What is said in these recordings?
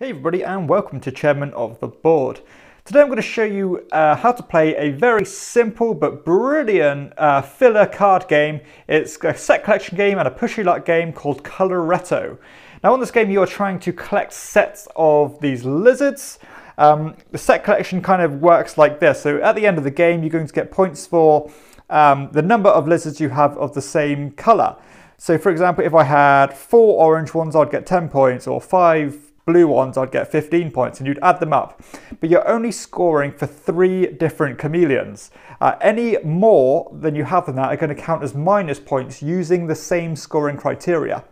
Hey everybody and welcome to Chairman of the Board. Today I'm going to show you uh, how to play a very simple but brilliant uh, filler card game. It's a set collection game and a push your luck game called Coloretto. Now on this game you are trying to collect sets of these lizards. Um, the set collection kind of works like this. So at the end of the game you're going to get points for um, the number of lizards you have of the same colour. So for example if I had four orange ones I'd get 10 points or five blue ones, I'd get 15 points, and you'd add them up. But you're only scoring for three different chameleons. Uh, any more than you have than that are going to count as minus points using the same scoring criteria.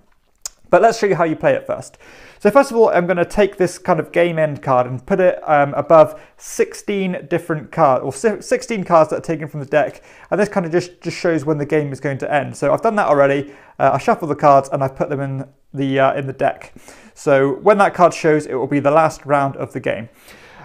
But let's show you how you play it first. So first of all, I'm going to take this kind of game end card and put it um, above 16 different cards, or 16 cards that are taken from the deck. And this kind of just, just shows when the game is going to end. So I've done that already. Uh, I shuffle the cards and I've put them in the, uh, in the deck. So when that card shows, it will be the last round of the game.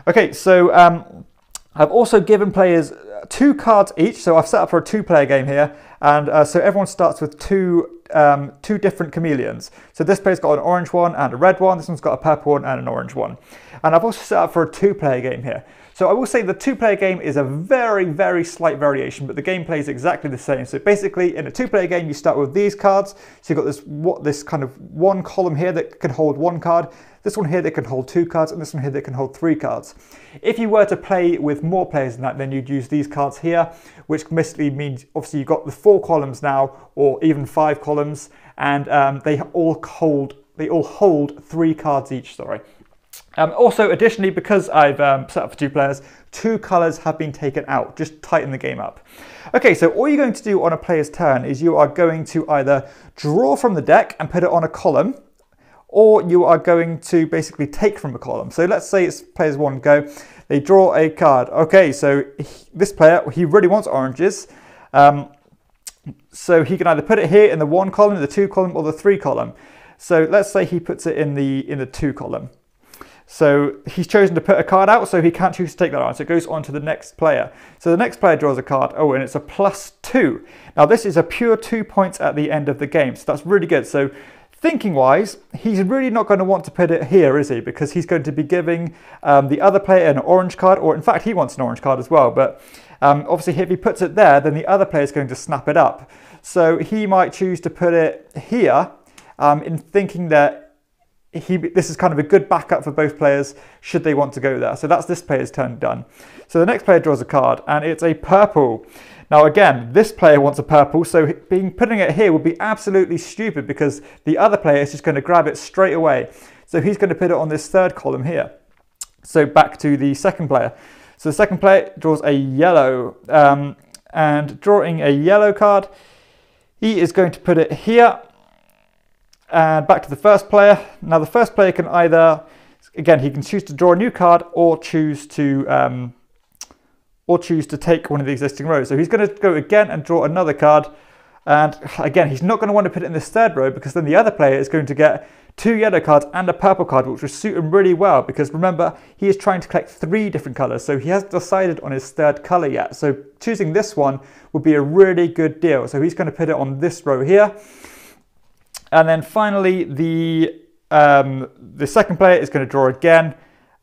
Okay, so um, I've also given players two cards each. So I've set up for a two-player game here. And uh, so everyone starts with two um, two different chameleons. So this player's got an orange one and a red one. This one's got a purple one and an orange one. And I've also set up for a two-player game here. So I will say the two-player game is a very, very slight variation, but the gameplay is exactly the same. So basically, in a two-player game, you start with these cards. So you've got this what this kind of one column here that can hold one card, this one here that can hold two cards, and this one here that can hold three cards. If you were to play with more players than that, then you'd use these cards here, which basically means obviously you've got the four columns now, or even five columns, and um, they all hold they all hold three cards each. Sorry. Um, also, additionally, because I've um, set up for two players, two colors have been taken out, just tighten the game up. Okay, so all you're going to do on a player's turn is you are going to either draw from the deck and put it on a column, or you are going to basically take from a column. So let's say it's players one go, they draw a card. Okay, so he, this player, he really wants oranges. Um, so he can either put it here in the one column, the two column, or the three column. So let's say he puts it in the in the two column. So he's chosen to put a card out, so he can't choose to take that on. So it goes on to the next player. So the next player draws a card. Oh, and it's a plus two. Now this is a pure two points at the end of the game. So that's really good. So thinking wise, he's really not going to want to put it here, is he? Because he's going to be giving um, the other player an orange card, or in fact, he wants an orange card as well. But um, obviously, if he puts it there, then the other player is going to snap it up. So he might choose to put it here um, in thinking that he, this is kind of a good backup for both players should they want to go there. So that's this player's turn done. So the next player draws a card and it's a purple. Now again, this player wants a purple, so being putting it here would be absolutely stupid because the other player is just going to grab it straight away. So he's going to put it on this third column here. So back to the second player. So the second player draws a yellow um, and drawing a yellow card, he is going to put it here and back to the first player. Now the first player can either, again, he can choose to draw a new card or choose to um, or choose to take one of the existing rows. So he's going to go again and draw another card. And again, he's not going to want to put it in this third row because then the other player is going to get two yellow cards and a purple card, which will suit him really well because remember, he is trying to collect three different colors. So he hasn't decided on his third color yet. So choosing this one would be a really good deal. So he's going to put it on this row here. And then finally, the, um, the second player is going to draw again,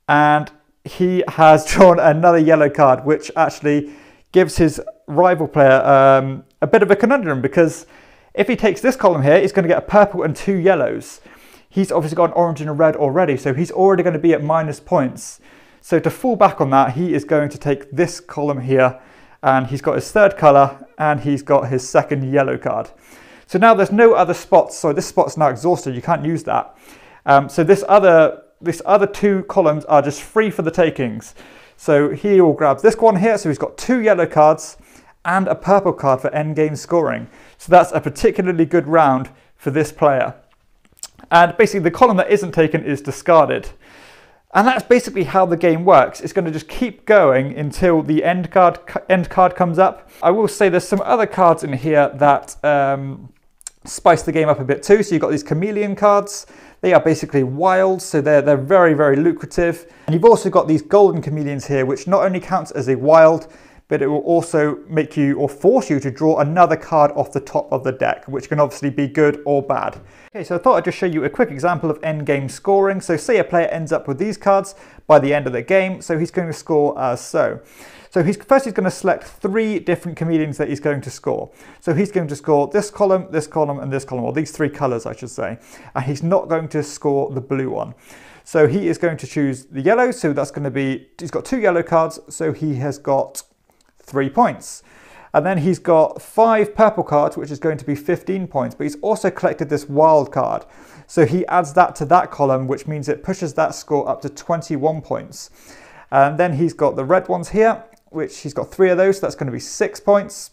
and he has drawn another yellow card, which actually gives his rival player um, a bit of a conundrum because if he takes this column here, he's going to get a purple and two yellows. He's obviously got an orange and a red already, so he's already going to be at minus points. So to fall back on that, he is going to take this column here, and he's got his third colour, and he's got his second yellow card. So now there's no other spots. So this spot's now exhausted. You can't use that. Um, so this other, this other two columns are just free for the takings. So he will grab this one here. So he's got two yellow cards and a purple card for endgame scoring. So that's a particularly good round for this player. And basically the column that isn't taken is discarded. And that's basically how the game works. It's going to just keep going until the end card end card comes up. I will say there's some other cards in here that um, spice the game up a bit too. So you've got these chameleon cards. They are basically wild, so they're, they're very, very lucrative. And you've also got these golden chameleons here, which not only counts as a wild, but it will also make you or force you to draw another card off the top of the deck, which can obviously be good or bad. Okay, so I thought I'd just show you a quick example of endgame scoring. So say a player ends up with these cards by the end of the game, so he's going to score as so. So he's, first he's going to select three different chameleons that he's going to score. So he's going to score this column, this column, and this column, or these three colours, I should say. And he's not going to score the blue one. So he is going to choose the yellow. So that's going to be, he's got two yellow cards. So he has got three points. And then he's got five purple cards, which is going to be 15 points. But he's also collected this wild card. So he adds that to that column, which means it pushes that score up to 21 points. And then he's got the red ones here, which he's got three of those. So that's going to be six points.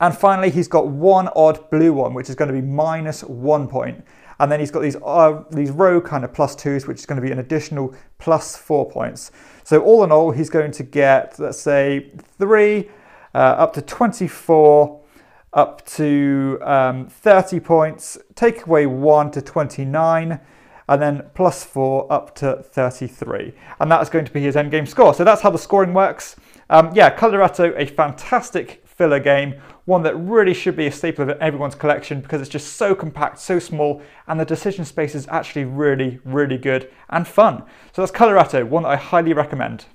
And finally, he's got one odd blue one, which is going to be minus one point. And then he's got these, uh, these row kind of plus twos, which is going to be an additional plus four points. So all in all, he's going to get, let's say, three uh, up to 24, up to um, 30 points, take away one to 29, and then plus four up to 33. And that is going to be his endgame score. So that's how the scoring works. Um, yeah, Coloretto, a fantastic filler game, one that really should be a staple of everyone's collection because it's just so compact, so small, and the decision space is actually really, really good and fun. So that's Coloretto, one that I highly recommend.